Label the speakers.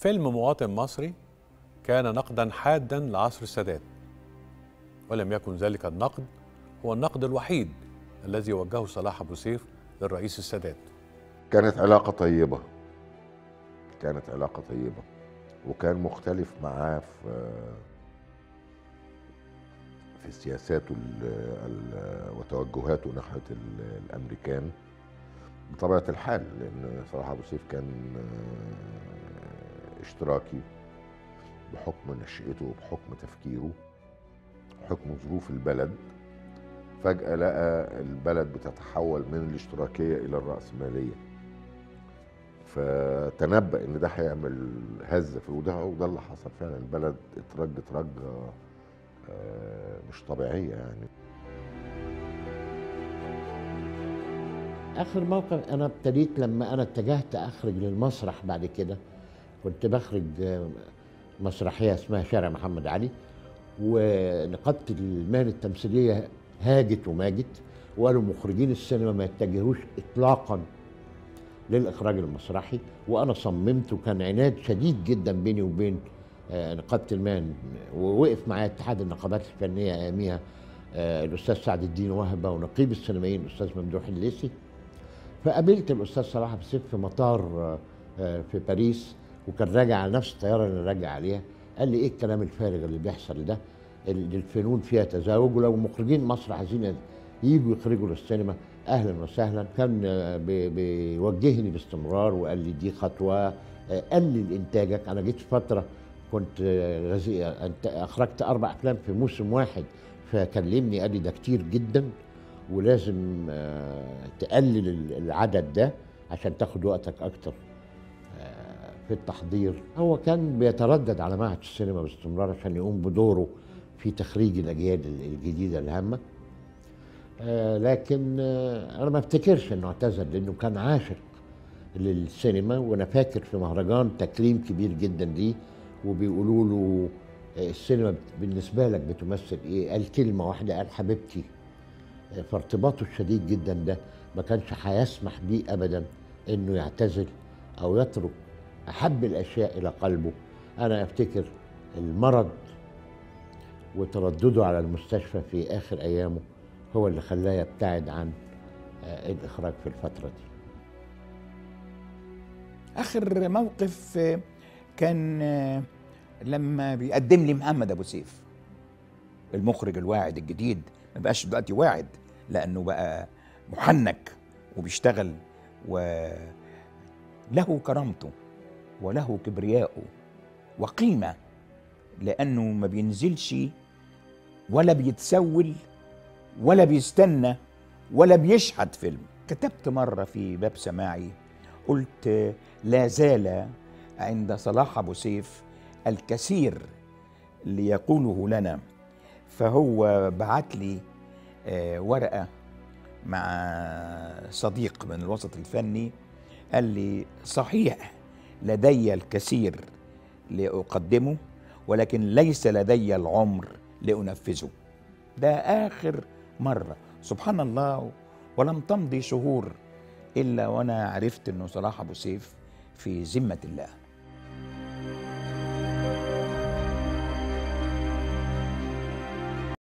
Speaker 1: فيلم مواطن مصري كان نقدا حادا لعصر السادات ولم يكن ذلك النقد هو النقد الوحيد الذي وجهه صلاح أبو سيف للرئيس السادات.
Speaker 2: كانت علاقة طيبة كانت علاقة طيبة وكان مختلف معاه في في سياساته وتوجهاته ناحية ال- الأمريكان بطبيعة الحال لأن صلاح أبو سيف كان اشتراكي بحكم نشأته وبحكم تفكيره بحكم ظروف البلد. فجأة لقى البلد بتتحول من الاشتراكية إلى الرأسمالية. فتنبأ إن ده هيعمل هزة في وده وده اللي حصل فعلا. البلد اترجت رجة آه، مش طبيعية يعني.
Speaker 3: آخر موقف أنا ابتديت لما أنا اتجهت أخرج للمسرح بعد كده. كنت بخرج آه، مسرحية اسمها شارع محمد علي ونقابة المهن التمثيلية هاجت وماجت وقالوا مخرجين السينما ما يتجهوش اطلاقا للإخراج المسرحي وأنا صممت وكان عناد شديد جدا بيني وبين آه، نقابة المهن ووقف معايا اتحاد النقابات الفنية أياميها آه، الأستاذ سعد الدين وهبة ونقيب السينمائيين الأستاذ ممدوح الليثي. فقابلت الأستاذ صلاح ابو سيف في مطار في باريس. وكان راجع على نفس الطيارة اللي راجع عليها. قال لي إيه الكلام الفارغ اللي بيحصل ده؟ ال- الفنون فيها تزاوج ولو مخرجين مصر عايزين يجوا يخرجوا للسينما أهلا وسهلا. كان بي- بيوجهني باستمرار وقال لي دي خطوة. آه، قلل انتاجك أنا جيت فترة كنت آه، غزي أخرجت أربع أفلام في موسم واحد فكلمني قال لي ده كتير جدا ولازم آه، تقلل ال- العدد ده عشان تاخد وقتك أكتر. في التحضير. هو كان بيتردد على معهد السينما باستمرار عشان يقوم بدوره في تخريج الأجيال الجديدة الهامه آه، لكن آه، أنا ما أفتكرش إنه اعتزل لأنه كان عاشق للسينما وأنا فاكر في مهرجان تكريم كبير جدا ليه وبيقولوا له آه، السينما بالنسبة لك بتمثل إيه؟ قال كلمه واحدة قال حبيبتي. فارتباطه الشديد جدا ده ما كانش هيسمح بيه ابدا إنه يعتزل أو يترك أحب الأشياء إلى قلبه. أنا أفتكر المرض وتردده على المستشفى في آخر أيامه هو اللي خلاه يبتعد عن آه، الإخراج في الفترة دي.
Speaker 4: آخر موقف آه، كان آه، لما بيقدم لي محمد أبو سيف المخرج الواعد الجديد. ما بقاش دلوقتي واعد لأنه بقى محنك وبيشتغل وله كرامته. وله كبرياءه وقيمة لأنه ما بينزلش ولا بيتسول ولا بيستنى ولا بيشحت فيلم. كتبت مرة في باب سماعي قلت لا زال عند صلاح أبو سيف الكثير ليقوله لنا. فهو بعت لي آه، ورقة مع صديق من الوسط الفني قال لي صحيح. لدي الكثير لأقدمه ولكن ليس لدي العمر لأنفذه. ده آخر مرة. سبحان الله ولم تمضي شهور إلا وأنا عرفت إنه صلاح أبو سيف في ذمة الله.